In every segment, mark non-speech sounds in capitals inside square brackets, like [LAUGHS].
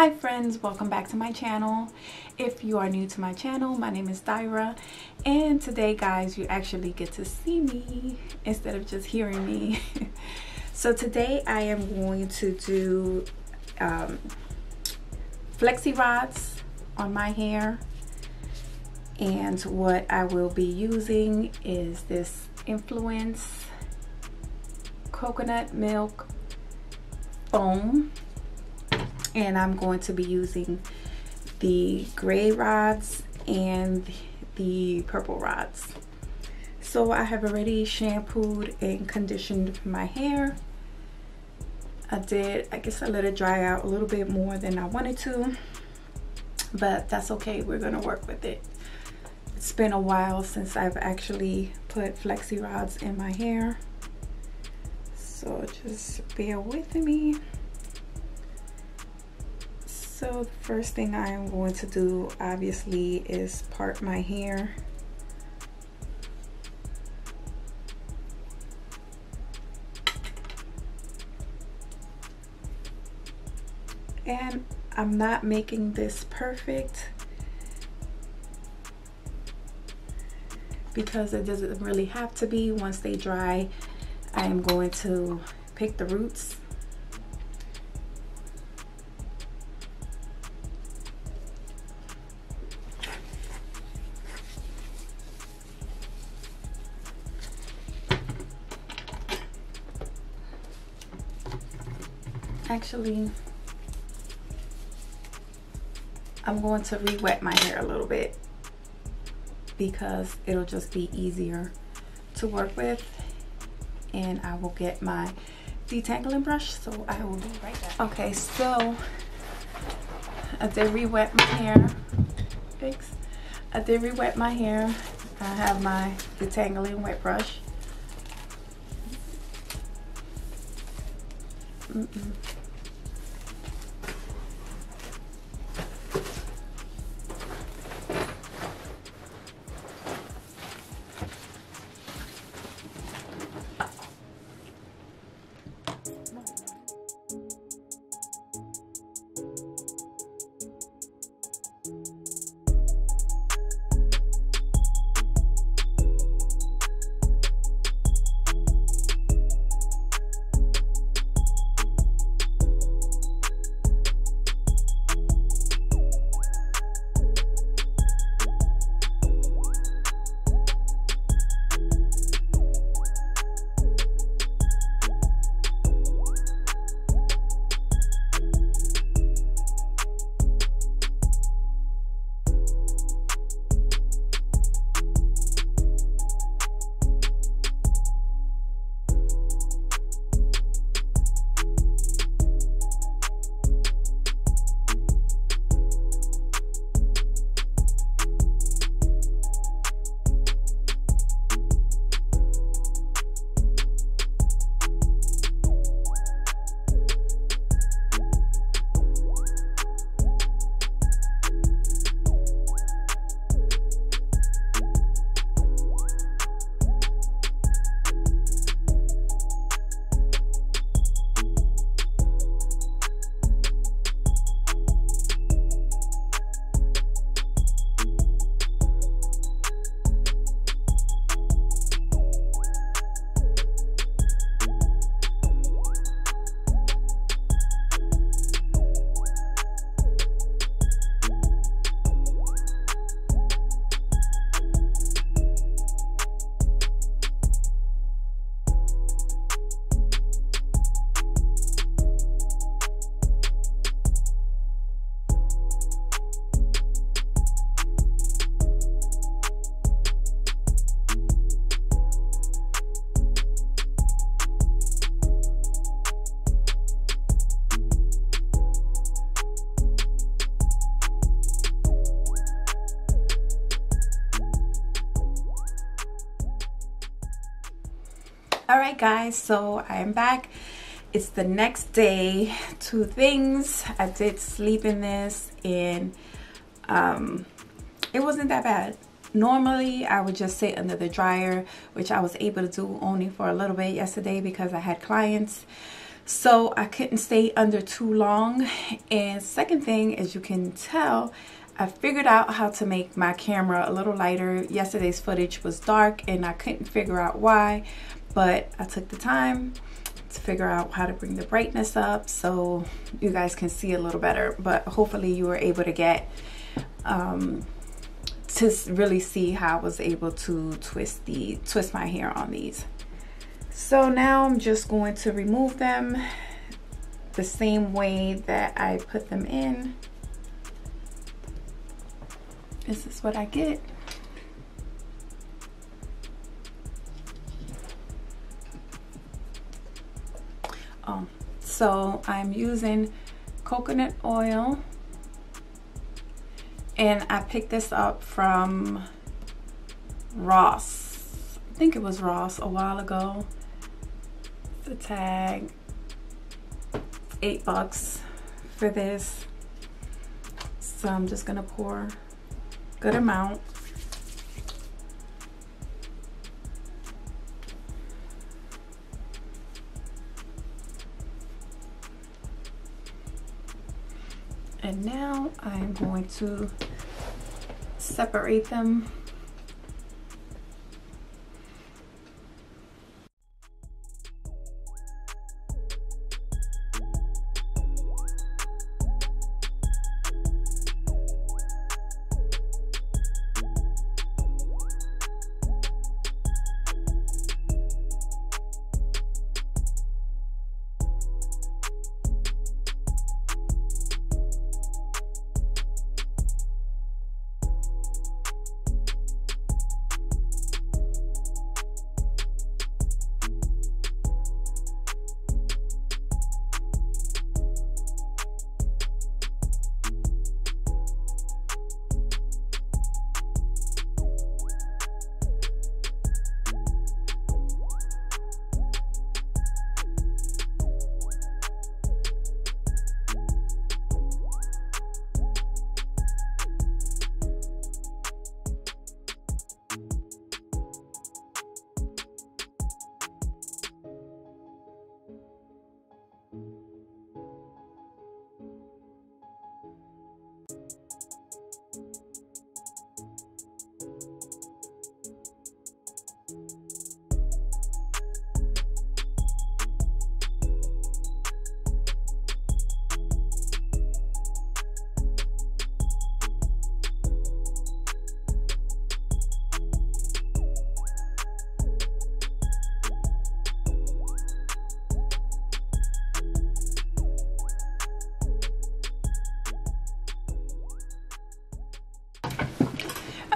Hi friends, welcome back to my channel. If you are new to my channel, my name is Dyra and today guys you actually get to see me instead of just hearing me. [LAUGHS] so today I am going to do um, flexi rods on my hair and what I will be using is this Influence coconut milk foam and I'm going to be using the gray rods and the purple rods. So I have already shampooed and conditioned my hair. I did, I guess I let it dry out a little bit more than I wanted to, but that's okay, we're gonna work with it. It's been a while since I've actually put flexi rods in my hair. So just bear with me. So the first thing I am going to do obviously is part my hair. And I'm not making this perfect because it doesn't really have to be. Once they dry, I am going to pick the roots actually I'm going to re-wet my hair a little bit because it'll just be easier to work with and I will get my detangling brush so I will be right back. Okay so I did re-wet my hair. Thanks. I did re-wet my hair. I have my detangling wet brush. Mm -mm. All right guys so i am back. It's the next day. Two things. I did sleep in this and um it wasn't that bad. Normally i would just sit under the dryer which i was able to do only for a little bit yesterday because i had clients. So I couldn't stay under too long. And second thing as you can tell I figured out how to make my camera a little lighter. Yesterday's footage was dark and I couldn't figure out why but I took the time to figure out how to bring the brightness up so you guys can see a little better. But hopefully you were able to get um, to really see how I was able to twist the twist my hair on these. So now I'm just going to remove them the same way that I put them in. This is what I get um, so I'm using coconut oil. And I picked this up from Ross. I think it was Ross a while ago. The tag eight bucks for this. So I'm just gonna pour good amount And now I'm going to separate them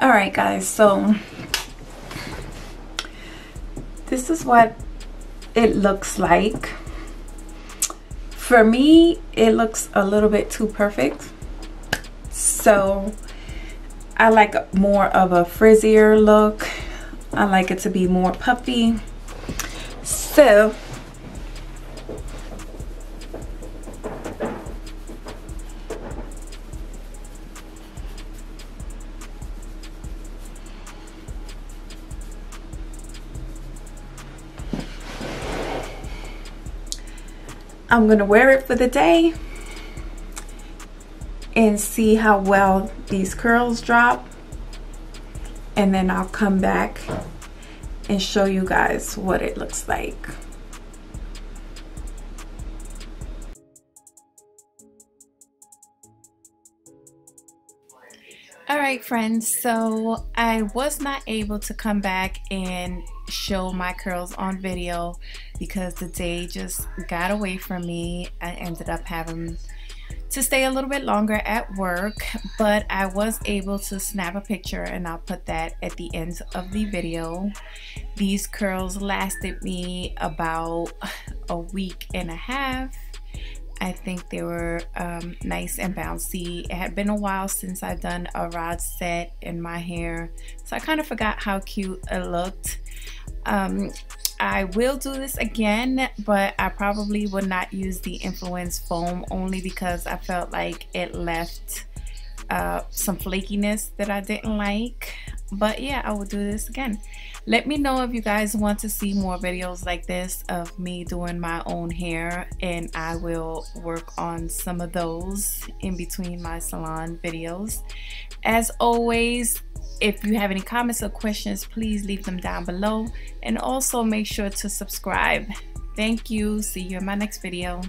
all right guys so this is what it looks like. For me it looks a little bit too perfect. So I like more of a frizzier look. I like it to be more puffy. So I'm gonna wear it for the day and see how well these curls drop. And then I'll come back and show you guys what it looks like. all right friends. So I was not able to come back and show my curls on video because the day just got away from me I ended up having to stay a little bit longer at work but I was able to snap a picture and I'll put that at the end of the video these curls lasted me about a week and a half I think they were um, nice and bouncy. It had been a while since I've done a rod set in my hair, so I kind of forgot how cute it looked. Um, I will do this again, but I probably would not use the Influence foam only because I felt like it left uh, some flakiness that I didn't like. but yeah I will do this again let me know if you guys want to see more videos like this of me doing my own hair and I will work on some of those in between my salon videos as always if you have any comments or questions please leave them down below. And also make sure to subscribe. Thank you. See you in my next video